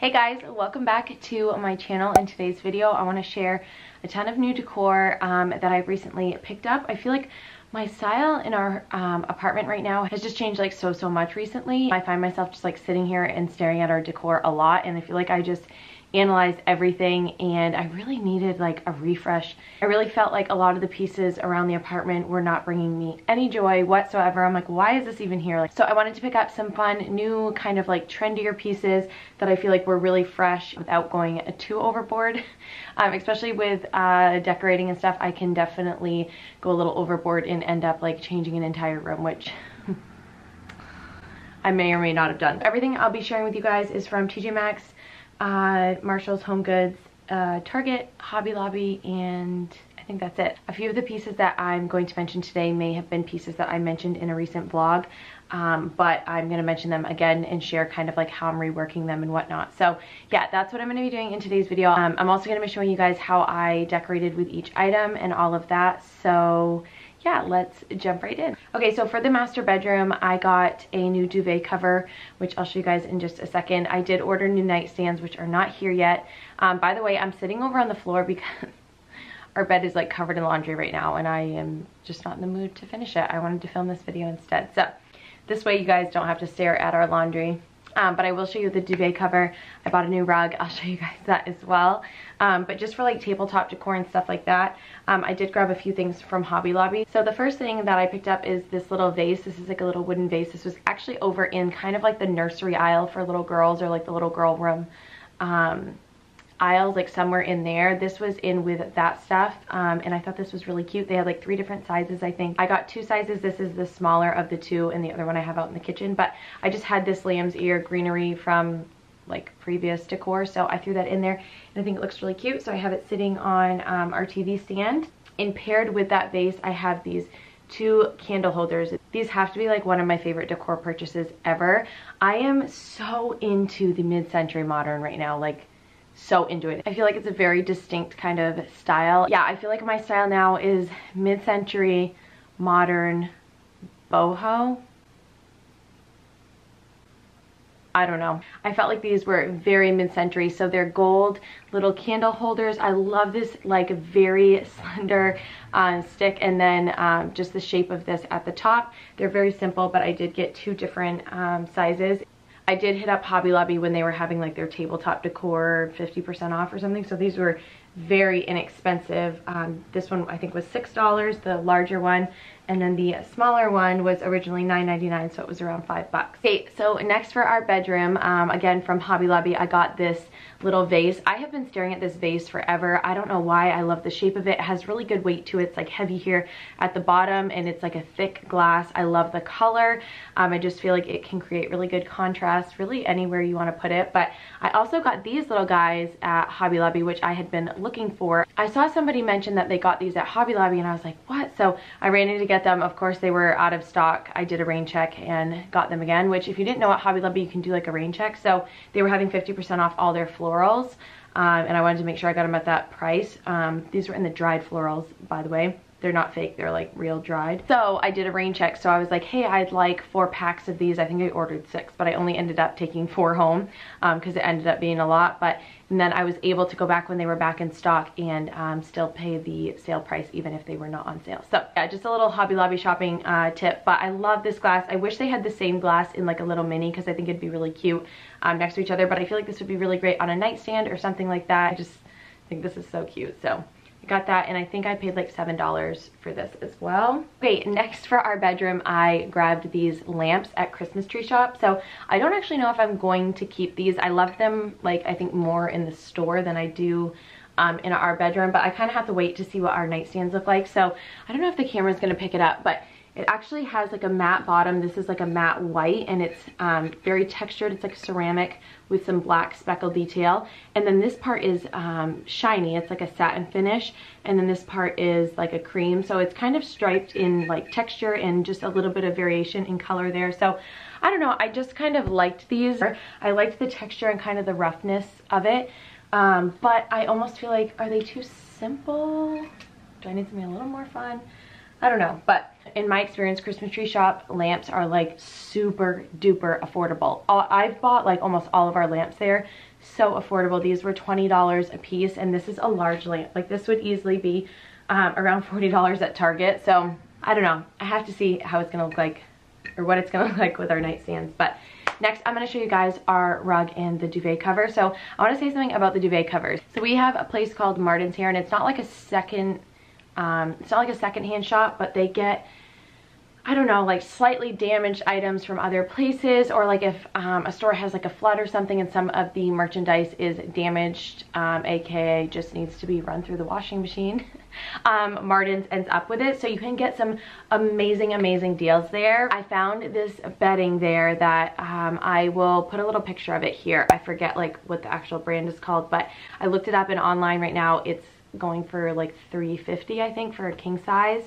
Hey guys, welcome back to my channel. In today's video, I want to share a ton of new decor um, that I've recently picked up. I feel like my style in our um, apartment right now has just changed like so, so much recently. I find myself just like sitting here and staring at our decor a lot and I feel like I just analyzed everything and I really needed like a refresh. I really felt like a lot of the pieces around the apartment were not bringing me any joy whatsoever. I'm like, why is this even here? Like, so I wanted to pick up some fun, new kind of like trendier pieces that I feel like were really fresh without going too overboard. Um, especially with uh, decorating and stuff, I can definitely go a little overboard and end up like changing an entire room, which I may or may not have done. Everything I'll be sharing with you guys is from TJ Maxx uh, Marshall's Home Goods, uh, Target, Hobby Lobby, and I think that's it. A few of the pieces that I'm going to mention today may have been pieces that I mentioned in a recent vlog, um, but I'm going to mention them again and share kind of like how I'm reworking them and whatnot. So yeah, that's what I'm going to be doing in today's video. Um, I'm also going to be showing you guys how I decorated with each item and all of that. So yeah, let's jump right in. Okay, so for the master bedroom, I got a new duvet cover, which I'll show you guys in just a second. I did order new nightstands, which are not here yet. Um, by the way, I'm sitting over on the floor because our bed is like covered in laundry right now and I am just not in the mood to finish it. I wanted to film this video instead. So this way you guys don't have to stare at our laundry um, but I will show you the duvet cover. I bought a new rug. I'll show you guys that as well. Um, but just for like tabletop decor and stuff like that, um, I did grab a few things from Hobby Lobby. So the first thing that I picked up is this little vase. This is like a little wooden vase. This was actually over in kind of like the nursery aisle for little girls or like the little girl room. Aisles like somewhere in there this was in with that stuff um, and I thought this was really cute they had like three different sizes I think I got two sizes this is the smaller of the two and the other one I have out in the kitchen but I just had this lamb's ear greenery from like previous decor so I threw that in there and I think it looks really cute so I have it sitting on um, our TV stand and paired with that vase I have these two candle holders. These have to be like one of my favorite decor purchases ever. I am so into the mid-century modern right now. Like so into it. I feel like it's a very distinct kind of style. Yeah, I feel like my style now is mid-century, modern, boho. I don't know. I felt like these were very mid-century. So they're gold little candle holders. I love this like very slender uh, stick and then um, just the shape of this at the top. They're very simple, but I did get two different um, sizes. I did hit up Hobby Lobby when they were having like their tabletop decor 50% off or something. So these were very inexpensive. Um, this one I think was $6, the larger one. And then the smaller one was originally $9.99, so it was around five bucks. Okay, so next for our bedroom, um, again from Hobby Lobby, I got this little vase. I have been staring at this vase forever. I don't know why. I love the shape of it. It has really good weight to it. It's like heavy here at the bottom and it's like a thick glass. I love the color. Um, I just feel like it can create really good contrast really anywhere you want to put it. But I also got these little guys at Hobby Lobby, which I had been looking for. I saw somebody mention that they got these at Hobby Lobby and I was like, what? So I ran in to get them. Of course, they were out of stock. I did a rain check and got them again, which if you didn't know at Hobby Lobby, you can do like a rain check. So they were having 50% off all their florals. Um, and I wanted to make sure I got them at that price. Um, these were in the dried florals, by the way. They're not fake, they're like real dried. So I did a rain check, so I was like, hey, I'd like four packs of these. I think I ordered six, but I only ended up taking four home because um, it ended up being a lot. But and then I was able to go back when they were back in stock and um, still pay the sale price even if they were not on sale. So yeah, just a little Hobby Lobby shopping uh, tip. But I love this glass. I wish they had the same glass in like a little mini because I think it'd be really cute um, next to each other. But I feel like this would be really great on a nightstand or something like that. I just think this is so cute. So got that and I think I paid like $7 for this as well. Okay, next for our bedroom, I grabbed these lamps at Christmas Tree Shop. So I don't actually know if I'm going to keep these. I love them like I think more in the store than I do um, in our bedroom, but I kind of have to wait to see what our nightstands look like. So I don't know if the camera's gonna pick it up, but it actually has like a matte bottom. This is like a matte white and it's um, very textured. It's like ceramic with some black speckled detail. And then this part is um, shiny. It's like a satin finish. And then this part is like a cream. So it's kind of striped in like texture and just a little bit of variation in color there. So I don't know. I just kind of liked these. I liked the texture and kind of the roughness of it. Um, but I almost feel like, are they too simple? Do I need something a little more fun? I don't know, but in my experience, Christmas tree shop lamps are like super duper affordable. I've bought like almost all of our lamps there. so affordable. These were $20 a piece and this is a large lamp. Like this would easily be um, around $40 at Target. So I don't know. I have to see how it's gonna look like or what it's gonna look like with our nightstands. But next I'm gonna show you guys our rug and the duvet cover. So I wanna say something about the duvet covers. So we have a place called Martin's here and it's not like a second, um, it's not like a secondhand shop, but they get I don't know, like slightly damaged items from other places or like if um, a store has like a flood or something and some of the merchandise is damaged, um, aka just needs to be run through the washing machine, um, Martin's ends up with it. So you can get some amazing, amazing deals there. I found this bedding there that um, I will put a little picture of it here. I forget like what the actual brand is called, but I looked it up and online right now it's going for like 350 I think for a king size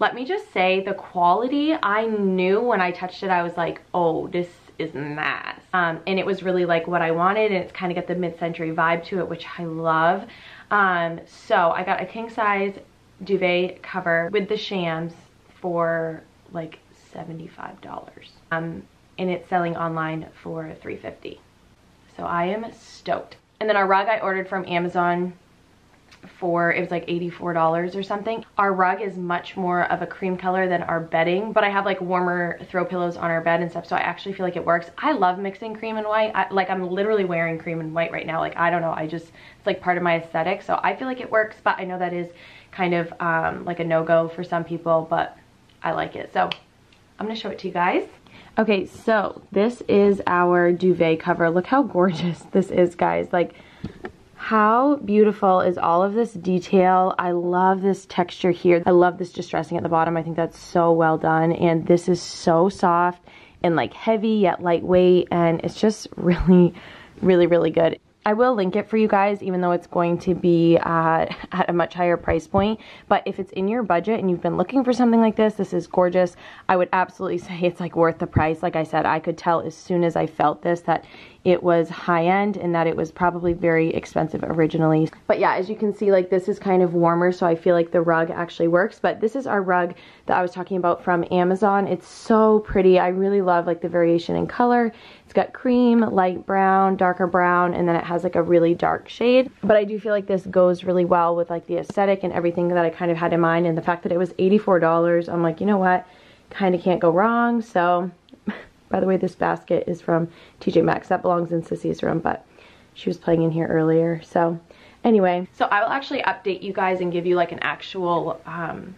let me just say the quality, I knew when I touched it, I was like, oh, this is mass. Um, and it was really like what I wanted and it's kind of got the mid-century vibe to it, which I love. Um, so I got a king size duvet cover with the shams for like $75. Um, and it's selling online for 350. So I am stoked. And then our rug I ordered from Amazon for, it was like $84 or something. Our rug is much more of a cream color than our bedding, but I have like warmer throw pillows on our bed and stuff, so I actually feel like it works. I love mixing cream and white. I, like I'm literally wearing cream and white right now. Like, I don't know, I just, it's like part of my aesthetic, so I feel like it works, but I know that is kind of um, like a no-go for some people, but I like it. So I'm gonna show it to you guys. Okay, so this is our duvet cover. Look how gorgeous this is, guys. Like, how beautiful is all of this detail? I love this texture here. I love this distressing at the bottom. I think that's so well done. And this is so soft and like heavy yet lightweight. And it's just really, really, really good. I will link it for you guys, even though it's going to be uh, at a much higher price point. But if it's in your budget and you've been looking for something like this, this is gorgeous. I would absolutely say it's like worth the price. Like I said, I could tell as soon as I felt this that it was high end and that it was probably very expensive originally. But yeah, as you can see, like this is kind of warmer, so I feel like the rug actually works. But this is our rug that I was talking about from Amazon. It's so pretty. I really love like the variation in color. It's got cream, light brown, darker brown, and then it has like a really dark shade. But I do feel like this goes really well with like the aesthetic and everything that I kind of had in mind. And the fact that it was $84, I'm like, you know what? Kind of can't go wrong. So, by the way, this basket is from TJ Maxx. That belongs in Sissy's room, but she was playing in here earlier. So, anyway. So I will actually update you guys and give you like an actual, um,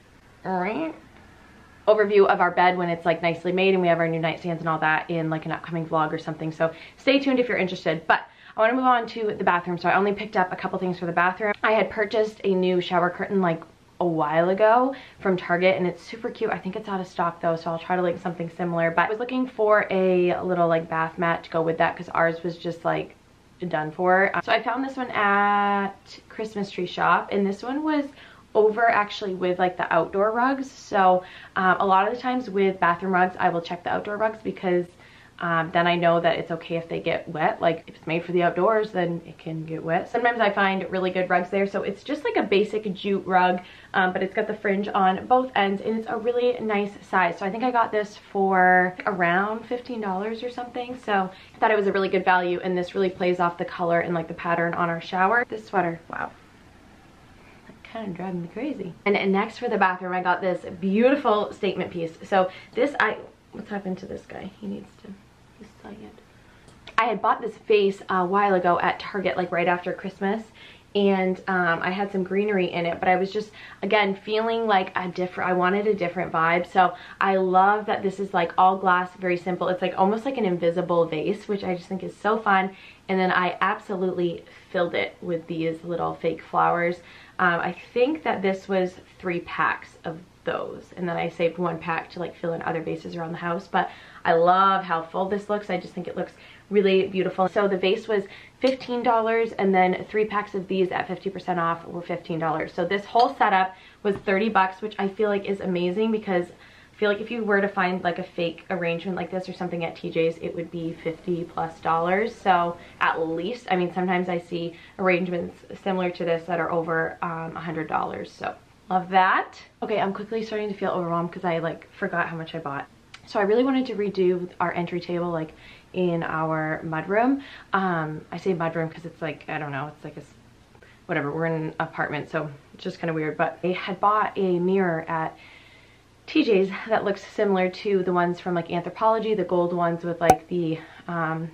overview of our bed when it's like nicely made and we have our new nightstands and all that in like an upcoming vlog or something. So stay tuned if you're interested. But I want to move on to the bathroom. So I only picked up a couple things for the bathroom. I had purchased a new shower curtain like a while ago from Target and it's super cute. I think it's out of stock though, so I'll try to link something similar. But I was looking for a little like bath mat to go with that because ours was just like done for. So I found this one at Christmas Tree Shop and this one was over actually with like the outdoor rugs. So um, a lot of the times with bathroom rugs, I will check the outdoor rugs because um, then I know that it's okay if they get wet. Like if it's made for the outdoors, then it can get wet. Sometimes I find really good rugs there. So it's just like a basic jute rug, um, but it's got the fringe on both ends and it's a really nice size. So I think I got this for around $15 or something. So I thought it was a really good value and this really plays off the color and like the pattern on our shower. This sweater, wow, kind of driving me crazy. And, and next for the bathroom, I got this beautiful statement piece. So this, I, what's happened to this guy? He needs to, he's it. I had bought this vase a while ago at Target, like right after Christmas, and um, I had some greenery in it, but I was just, again, feeling like a different, I wanted a different vibe, so I love that this is like all glass, very simple. It's like almost like an invisible vase, which I just think is so fun, and then I absolutely filled it with these little fake flowers. Um, I think that this was three packs of those. And then I saved one pack to like fill in other vases around the house. But I love how full this looks. I just think it looks really beautiful. So the vase was $15 and then three packs of these at 50% off were $15 so this whole setup was 30 bucks which I feel like is amazing because I feel like if you were to find like a fake arrangement like this or something at TJ's, it would be 50 plus dollars. So at least, I mean, sometimes I see arrangements similar to this that are over um, $100. So love that. Okay, I'm quickly starting to feel overwhelmed because I like forgot how much I bought. So I really wanted to redo our entry table like in our mudroom. Um, I say mudroom because it's like, I don't know, it's like a, whatever, we're in an apartment, so it's just kind of weird. But I had bought a mirror at TJ's that looks similar to the ones from like Anthropologie, the gold ones with like the, um,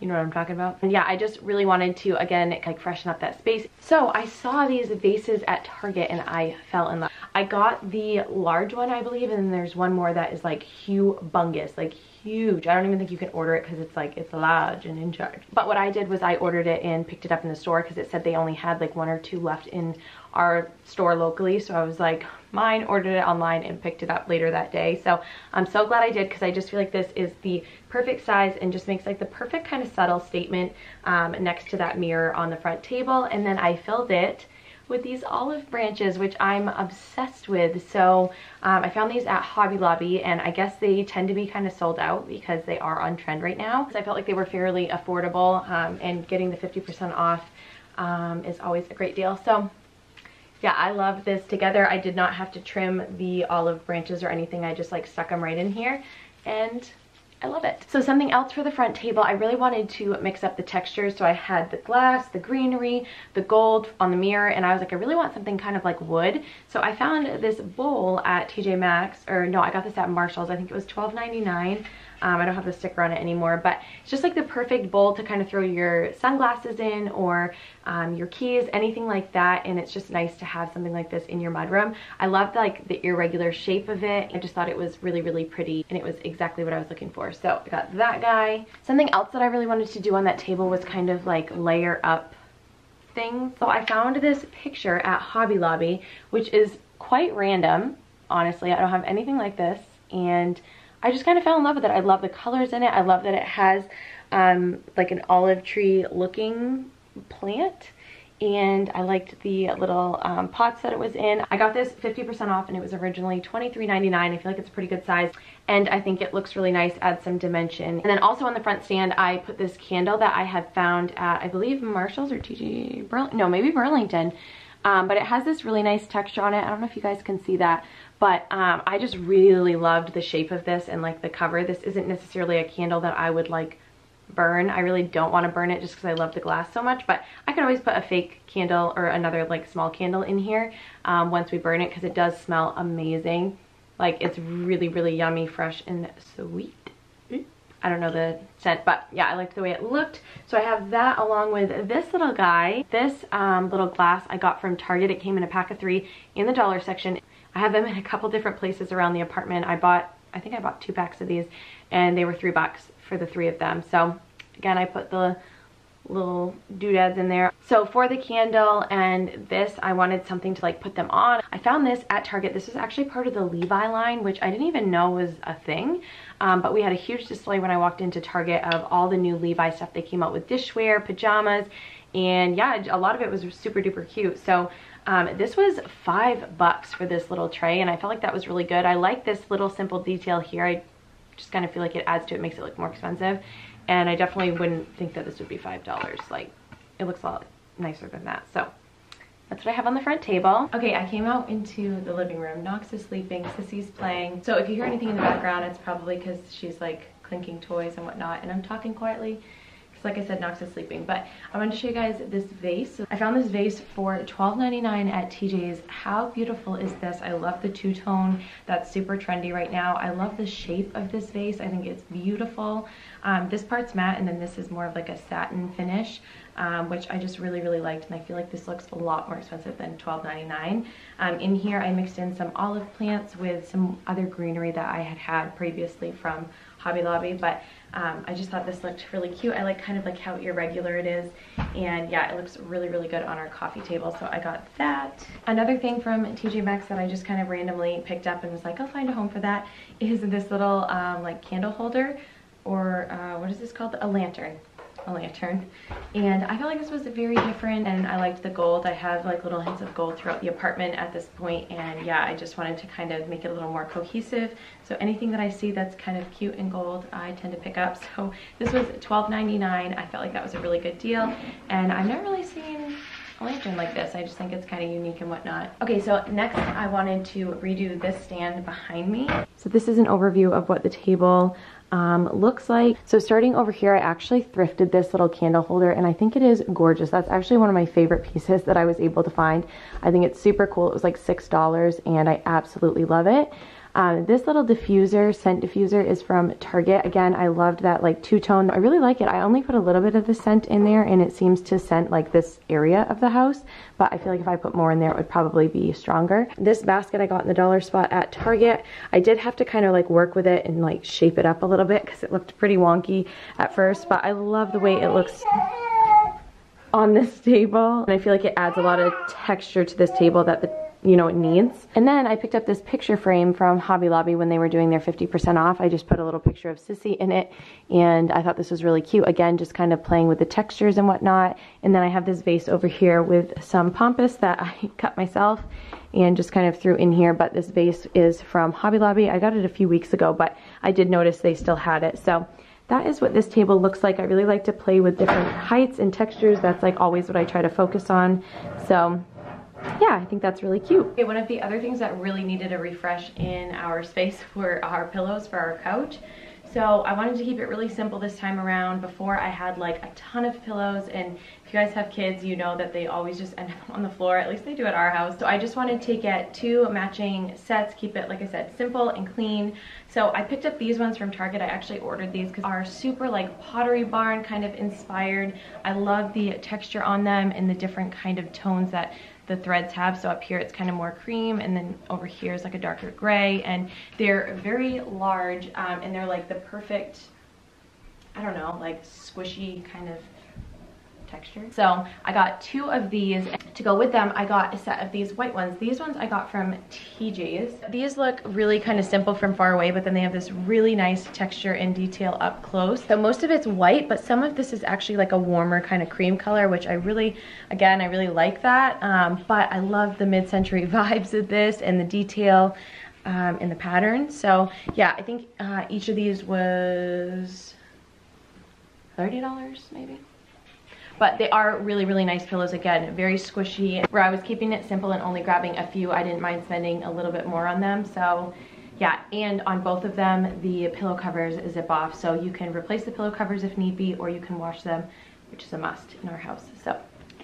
you know what I'm talking about? And yeah, I just really wanted to, again, like freshen up that space. So I saw these vases at Target and I fell in love. I got the large one, I believe, and then there's one more that is like humongous, like huge. I don't even think you can order it because it's like, it's large and in charge. But what I did was I ordered it and picked it up in the store because it said they only had like one or two left in our store locally. So I was like, mine, ordered it online and picked it up later that day. So I'm so glad I did because I just feel like this is the perfect size and just makes like the perfect kind of subtle statement um, next to that mirror on the front table. And then I filled it with these olive branches, which I'm obsessed with. So um, I found these at Hobby Lobby and I guess they tend to be kind of sold out because they are on trend right now. So I felt like they were fairly affordable um, and getting the 50% off um, is always a great deal. So yeah, I love this together. I did not have to trim the olive branches or anything. I just like stuck them right in here and I love it. So something else for the front table, I really wanted to mix up the textures. So I had the glass, the greenery, the gold on the mirror, and I was like, I really want something kind of like wood. So I found this bowl at TJ Maxx, or no, I got this at Marshall's. I think it was $12.99. Um, I don't have the sticker on it anymore, but it's just like the perfect bowl to kind of throw your sunglasses in or um, your keys, anything like that. And it's just nice to have something like this in your mudroom. I love like the irregular shape of it. I just thought it was really, really pretty and it was exactly what I was looking for. So I got that guy. Something else that I really wanted to do on that table was kind of like layer up things. So I found this picture at Hobby Lobby, which is quite random. Honestly, I don't have anything like this. And I just kind of fell in love with it. I love the colors in it. I love that it has um, like an olive tree looking plant and I liked the little um, pots that it was in. I got this 50% off and it was originally $23.99. I feel like it's a pretty good size and I think it looks really nice, adds some dimension. And then also on the front stand, I put this candle that I had found at, I believe Marshall's or TJ, Burl no, maybe Burlington. Um, but it has this really nice texture on it. I don't know if you guys can see that, but um, I just really loved the shape of this and like the cover. This isn't necessarily a candle that I would like burn. I really don't want to burn it just because I love the glass so much, but I can always put a fake candle or another like small candle in here um, once we burn it because it does smell amazing. Like it's really, really yummy, fresh, and sweet. I don't know the scent, but yeah, I liked the way it looked. So I have that along with this little guy. This um, little glass I got from Target. It came in a pack of three in the dollar section. I have them in a couple different places around the apartment. I bought, I think I bought two packs of these and they were three bucks for the three of them. So again, I put the little doodads in there. So for the candle and this, I wanted something to like put them on. I found this at Target. This is actually part of the Levi line, which I didn't even know was a thing. Um, but we had a huge display when I walked into Target of all the new Levi stuff. They came out with dishware, pajamas, and yeah, a lot of it was super duper cute. So um, this was five bucks for this little tray and I felt like that was really good. I like this little simple detail here. I just kind of feel like it adds to it, makes it look more expensive. And I definitely wouldn't think that this would be $5. Like it looks a lot nicer than that. So that's what I have on the front table. Okay, I came out into the living room. Knox is sleeping, Sissy's playing. So if you hear anything in the background, it's probably because she's like clinking toys and whatnot and I'm talking quietly like I said, Knox is sleeping. But I wanted to show you guys this vase. I found this vase for $12.99 at TJ's. How beautiful is this? I love the two-tone. That's super trendy right now. I love the shape of this vase. I think it's beautiful. Um, this part's matte and then this is more of like a satin finish. Um, which I just really, really liked. And I feel like this looks a lot more expensive than $12.99. Um, in here, I mixed in some olive plants with some other greenery that I had had previously from Hobby Lobby. But um, I just thought this looked really cute. I like kind of like how irregular it is. And yeah, it looks really, really good on our coffee table. So I got that. Another thing from TJ Maxx that I just kind of randomly picked up and was like, I'll find a home for that is this little um, like candle holder or uh, what is this called? A lantern a lantern. And I felt like this was very different and I liked the gold. I have like little hints of gold throughout the apartment at this point and yeah, I just wanted to kind of make it a little more cohesive. So anything that I see that's kind of cute and gold, I tend to pick up. So this was $12.99. I felt like that was a really good deal and I've never really seen a lantern like this. I just think it's kind of unique and whatnot. Okay, so next I wanted to redo this stand behind me. So this is an overview of what the table um, looks like. So starting over here, I actually thrifted this little candle holder and I think it is gorgeous. That's actually one of my favorite pieces that I was able to find. I think it's super cool. It was like $6 and I absolutely love it. Um, this little diffuser, scent diffuser, is from Target. Again, I loved that like two-tone. I really like it. I only put a little bit of the scent in there and it seems to scent like this area of the house, but I feel like if I put more in there, it would probably be stronger. This basket I got in the dollar spot at Target. I did have to kind of like work with it and like shape it up a little bit because it looked pretty wonky at first, but I love the way it looks on this table. And I feel like it adds a lot of texture to this table that the you know, it needs. And then I picked up this picture frame from Hobby Lobby when they were doing their 50% off. I just put a little picture of Sissy in it and I thought this was really cute. Again, just kind of playing with the textures and whatnot. And then I have this vase over here with some pampas that I cut myself and just kind of threw in here. But this vase is from Hobby Lobby. I got it a few weeks ago, but I did notice they still had it. So that is what this table looks like. I really like to play with different heights and textures. That's like always what I try to focus on. So yeah, I think that's really cute. Okay, one of the other things that really needed a refresh in our space were our pillows for our couch. So I wanted to keep it really simple this time around. Before I had like a ton of pillows and if you guys have kids, you know that they always just end up on the floor. At least they do at our house. So I just wanted to get two matching sets, keep it, like I said, simple and clean. So I picked up these ones from Target. I actually ordered these because are super like Pottery Barn kind of inspired. I love the texture on them and the different kind of tones that the threads have. So up here it's kind of more cream and then over here is like a darker gray and they're very large um, and they're like the perfect, I don't know, like squishy kind of texture. So I got two of these. To go with them, I got a set of these white ones. These ones I got from TJ's. These look really kind of simple from far away, but then they have this really nice texture and detail up close. So most of it's white, but some of this is actually like a warmer kind of cream color, which I really, again, I really like that. Um, but I love the mid-century vibes of this and the detail um, in the pattern. So yeah, I think uh, each of these was $30 maybe. But they are really, really nice pillows. Again, very squishy. Where I was keeping it simple and only grabbing a few, I didn't mind spending a little bit more on them. So yeah, and on both of them, the pillow covers zip off. So you can replace the pillow covers if need be, or you can wash them, which is a must in our house. So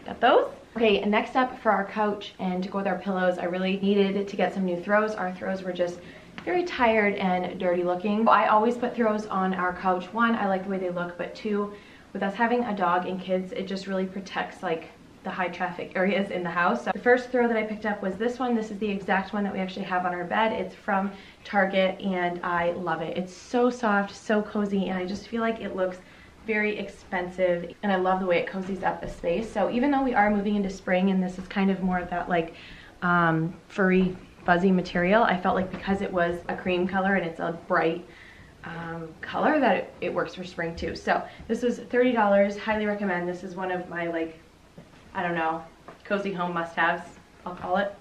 got those. Okay, next up for our couch and to go with our pillows, I really needed to get some new throws. Our throws were just very tired and dirty looking. I always put throws on our couch. One, I like the way they look, but two, with us having a dog and kids, it just really protects like the high traffic areas in the house. So the first throw that I picked up was this one. This is the exact one that we actually have on our bed. It's from Target and I love it. It's so soft, so cozy, and I just feel like it looks very expensive and I love the way it cozies up the space. So even though we are moving into spring and this is kind of more of that like um, furry fuzzy material, I felt like because it was a cream color and it's a bright um, color that it, it works for spring too. So this was $30, highly recommend. This is one of my like, I don't know, cozy home must-haves, I'll call it.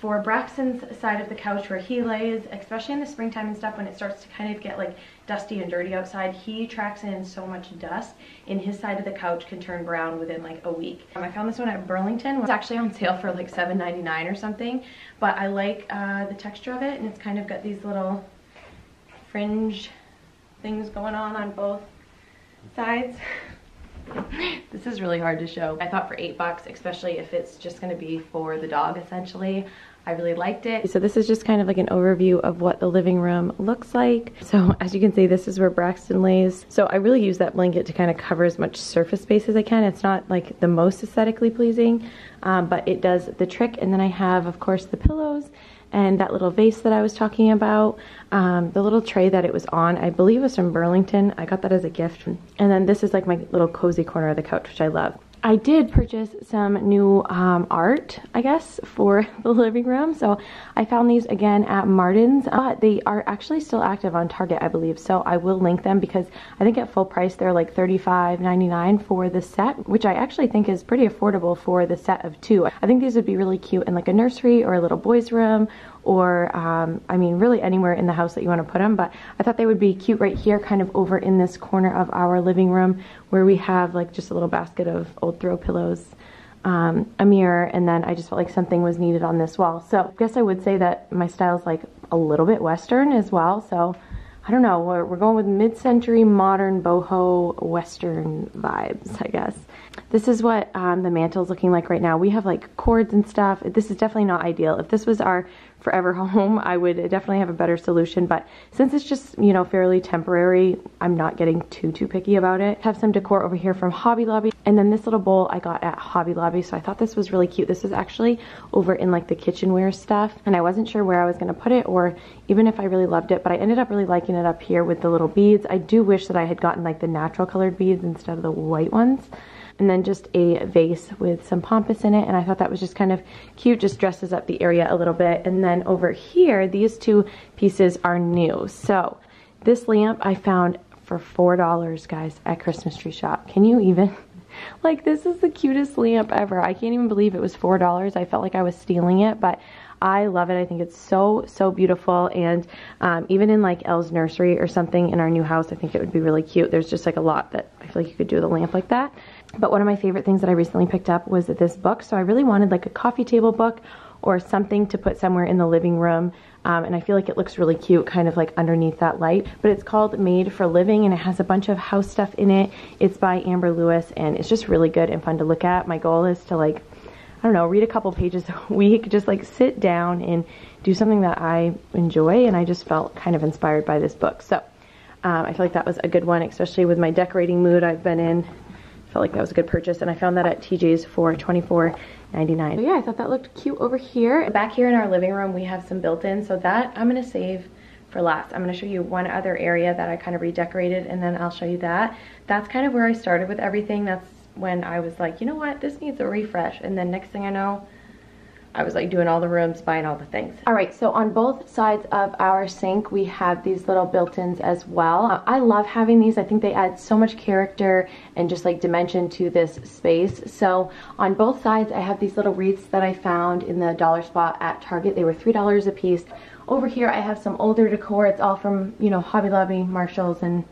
For Braxton's side of the couch where he lays, especially in the springtime and stuff when it starts to kind of get like dusty and dirty outside, he tracks in so much dust and his side of the couch can turn brown within like a week. Um, I found this one at Burlington. It's actually on sale for like $7.99 or something, but I like uh, the texture of it and it's kind of got these little fringe things going on on both sides. this is really hard to show. I thought for eight bucks, especially if it's just gonna be for the dog essentially, I really liked it. So this is just kind of like an overview of what the living room looks like. So as you can see, this is where Braxton lays. So I really use that blanket to kind of cover as much surface space as I can. It's not like the most aesthetically pleasing, um, but it does the trick. And then I have, of course, the pillows and that little vase that I was talking about, um, the little tray that it was on, I believe was from Burlington. I got that as a gift. And then this is like my little cozy corner of the couch, which I love. I did purchase some new um, art, I guess, for the living room. So I found these again at Martin's, but they are actually still active on Target, I believe. So I will link them because I think at full price they're like $35.99 for the set, which I actually think is pretty affordable for the set of two. I think these would be really cute in like a nursery or a little boy's room or um, I mean really anywhere in the house that you want to put them but I thought they would be cute right here kind of over in this corner of our living room where we have like just a little basket of old throw pillows um, a mirror, and then I just felt like something was needed on this wall. So I guess I would say that my style is like a little bit Western as well. So I don't know, we're, going with mid-century, modern, boho, Western vibes, I guess. This is what um, the mantel is looking like right now. We have like cords and stuff. This is definitely not ideal. If this was our forever home, I would definitely have a better solution. But since it's just, you know, fairly temporary, I'm not getting too, too picky about it. Have some decor over here from Hobby Lobby. And then this little bowl I got at Hobby Lobby. So I thought this was really cute. This is actually over in like the kitchenware stuff. And I wasn't sure where I was going to put it or even if I really loved it. But I ended up really liking it up here with the little beads. I do wish that I had gotten like the natural colored beads instead of the white ones and then just a vase with some pampas in it and I thought that was just kind of cute just dresses up the area a little bit and then over here these two pieces are new so this lamp I found for four dollars guys at Christmas tree shop can you even like this is the cutest lamp ever I can't even believe it was four dollars I felt like I was stealing it but I love it. I think it's so, so beautiful. And um, even in like Elle's nursery or something in our new house, I think it would be really cute. There's just like a lot that I feel like you could do with a lamp like that. But one of my favorite things that I recently picked up was this book. So I really wanted like a coffee table book or something to put somewhere in the living room. Um, and I feel like it looks really cute kind of like underneath that light. But it's called Made for Living and it has a bunch of house stuff in it. It's by Amber Lewis and it's just really good and fun to look at. My goal is to like, I don't know, read a couple pages a week, just like sit down and do something that I enjoy. And I just felt kind of inspired by this book. So um, I feel like that was a good one, especially with my decorating mood I've been in felt like that was a good purchase and I found that at TJ's for $24.99. So yeah, I thought that looked cute over here. Back here in our living room, we have some built-in, so that I'm gonna save for last. I'm gonna show you one other area that I kind of redecorated and then I'll show you that. That's kind of where I started with everything. That's when I was like, you know what, this needs a refresh. And then next thing I know, I was like doing all the rooms, buying all the things. All right, so on both sides of our sink, we have these little built-ins as well. I love having these. I think they add so much character and just like dimension to this space. So on both sides, I have these little wreaths that I found in the dollar spot at Target. They were $3 a piece. Over here, I have some older decor. It's all from, you know, Hobby Lobby, Marshalls, and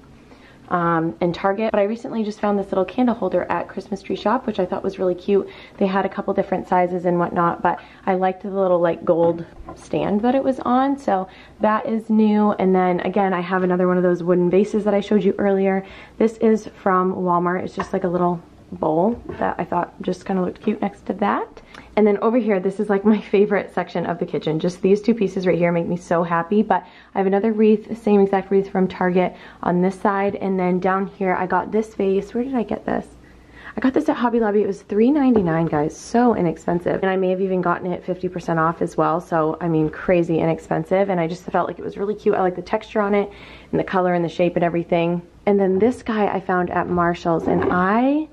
um, and Target. But I recently just found this little candle holder at Christmas Tree Shop, which I thought was really cute. They had a couple different sizes and whatnot, but I liked the little like gold stand that it was on. So that is new. And then again, I have another one of those wooden vases that I showed you earlier. This is from Walmart. It's just like a little bowl that I thought just kind of looked cute next to that. And then over here, this is like my favorite section of the kitchen. Just these two pieces right here make me so happy. But I have another wreath, same exact wreath from Target on this side. And then down here, I got this vase. Where did I get this? I got this at Hobby Lobby. It was $3.99, guys. So inexpensive. And I may have even gotten it 50% off as well. So, I mean, crazy inexpensive. And I just felt like it was really cute. I like the texture on it and the color and the shape and everything. And then this guy I found at Marshall's. And I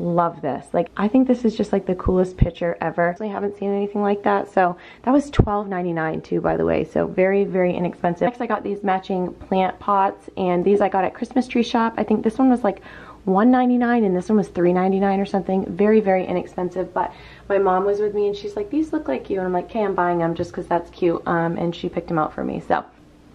love this. Like, I think this is just like the coolest picture ever. I haven't seen anything like that. So that was $12.99 too, by the way. So very, very inexpensive. Next, I got these matching plant pots and these I got at Christmas Tree Shop. I think this one was like $1.99 and this one was $3.99 or something. Very, very inexpensive. But my mom was with me and she's like, these look like you. And I'm like, okay, I'm buying them just because that's cute. Um, and she picked them out for me. So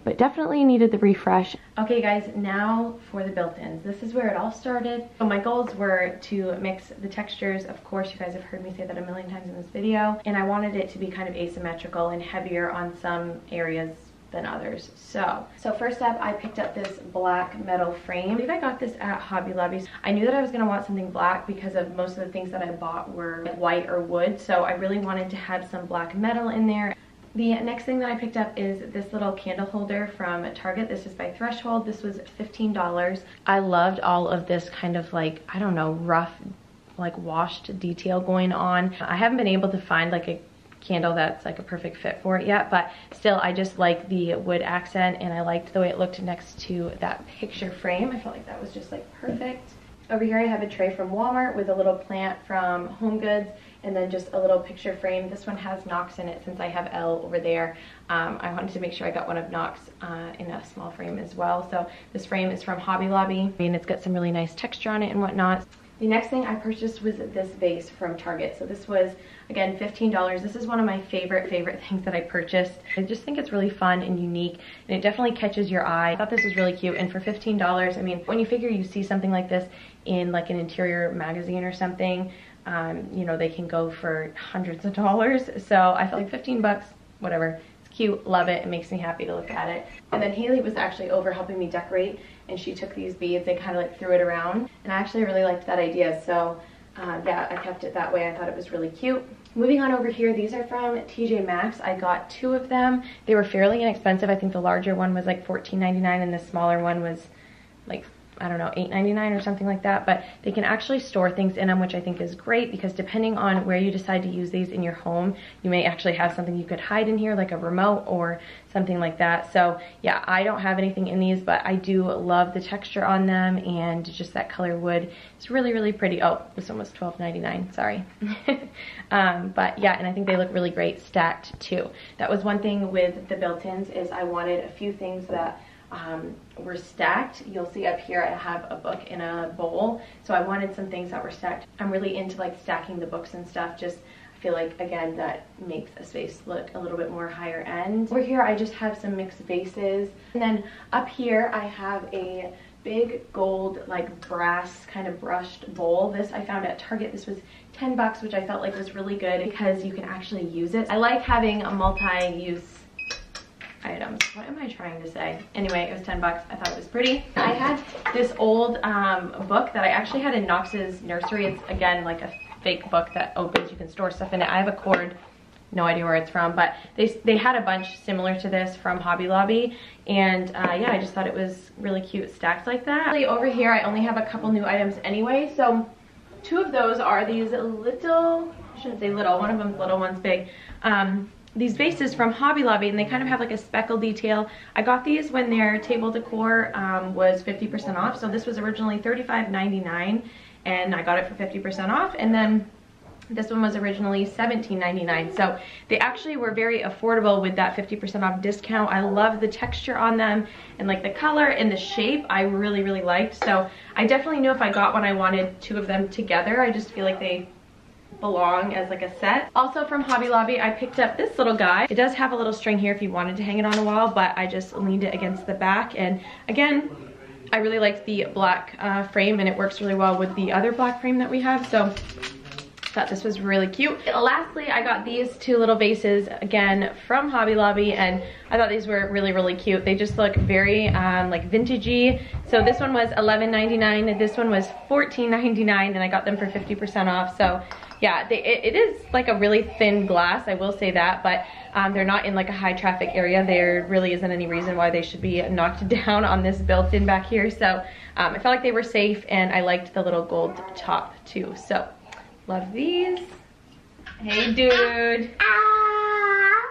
but definitely needed the refresh. Okay guys, now for the built-ins. This is where it all started. So my goals were to mix the textures. Of course, you guys have heard me say that a million times in this video. And I wanted it to be kind of asymmetrical and heavier on some areas than others. So, so first up, I picked up this black metal frame. I believe I got this at Hobby Lobby. I knew that I was gonna want something black because of most of the things that I bought were white or wood. So I really wanted to have some black metal in there. The next thing that I picked up is this little candle holder from Target. This is by Threshold. This was $15. I loved all of this kind of like, I don't know, rough, like washed detail going on. I haven't been able to find like a candle that's like a perfect fit for it yet, but still I just like the wood accent and I liked the way it looked next to that picture frame. I felt like that was just like perfect. Over here I have a tray from Walmart with a little plant from Home Goods and then just a little picture frame. This one has Knox in it since I have Elle over there. Um, I wanted to make sure I got one of Knox uh, in a small frame as well. So this frame is from Hobby Lobby and it's got some really nice texture on it and whatnot. The next thing I purchased was this vase from Target. So this was, again, $15. This is one of my favorite, favorite things that I purchased. I just think it's really fun and unique, and it definitely catches your eye. I thought this was really cute, and for $15, I mean, when you figure you see something like this in like an interior magazine or something, um, you know, they can go for hundreds of dollars. So I felt like 15 bucks, whatever. It's cute, love it. It makes me happy to look at it. And then Haley was actually over helping me decorate and she took these beads and kind of like threw it around. And I actually really liked that idea. So uh, I kept it that way. I thought it was really cute. Moving on over here, these are from TJ Maxx. I got two of them. They were fairly inexpensive. I think the larger one was like $14.99 and the smaller one was like I don't know, $8.99 or something like that, but they can actually store things in them, which I think is great because depending on where you decide to use these in your home, you may actually have something you could hide in here, like a remote or something like that. So yeah, I don't have anything in these, but I do love the texture on them and just that color wood. It's really, really pretty. Oh, this one was $12.99, sorry. um, but yeah, and I think they look really great stacked too. That was one thing with the built-ins is I wanted a few things that um, were stacked. You'll see up here I have a book in a bowl. So I wanted some things that were stacked. I'm really into like stacking the books and stuff. Just I feel like, again, that makes a space look a little bit more higher end. Over here I just have some mixed vases. And then up here I have a big gold like brass kind of brushed bowl. This I found at Target. This was 10 bucks, which I felt like was really good because you can actually use it. I like having a multi-use items. What am I trying to say? Anyway, it was 10 bucks. I thought it was pretty. I had this old um, book that I actually had in Knox's nursery. It's again like a fake book that opens. You can store stuff in it. I have a cord no idea where it's from, but they, they had a bunch similar to this from Hobby Lobby. And uh, yeah, I just thought it was really cute stacked like that. Over here, I only have a couple new items anyway. So two of those are these little, I shouldn't say little, one of them's little, one's big. Um, these vases from Hobby Lobby and they kind of have like a speckle detail. I got these when their table decor um, was 50% off. So this was originally $35.99 and I got it for 50% off. And then this one was originally $17.99. So they actually were very affordable with that 50% off discount. I love the texture on them and like the color and the shape I really, really liked. So I definitely knew if I got one, I wanted two of them together. I just feel like they belong as like a set. Also from Hobby Lobby, I picked up this little guy. It does have a little string here if you wanted to hang it on a wall, but I just leaned it against the back. And again, I really liked the black uh, frame and it works really well with the other black frame that we have. So I thought this was really cute. Lastly, I got these two little vases again from Hobby Lobby and I thought these were really, really cute. They just look very um, like vintagey. So this one was $11.99, this one was $14.99 and I got them for 50% off. So yeah, they, it, it is like a really thin glass, I will say that, but um, they're not in like a high traffic area. There really isn't any reason why they should be knocked down on this built-in back here. So um, I felt like they were safe and I liked the little gold top too. So love these. Hey dude.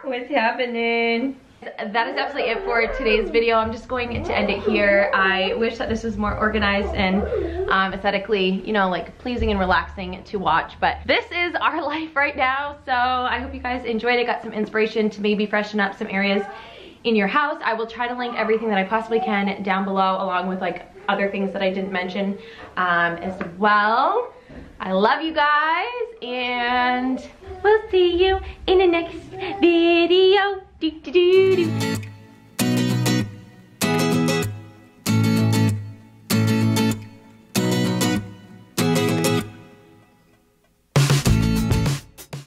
What's happening? That is absolutely it for today's video. I'm just going to end it here. I wish that this was more organized and um, aesthetically, you know, like pleasing and relaxing to watch. But this is our life right now. So I hope you guys enjoyed it, got some inspiration to maybe freshen up some areas in your house. I will try to link everything that I possibly can down below along with like other things that I didn't mention um, as well. I love you guys and we'll see you in the next video do do do do.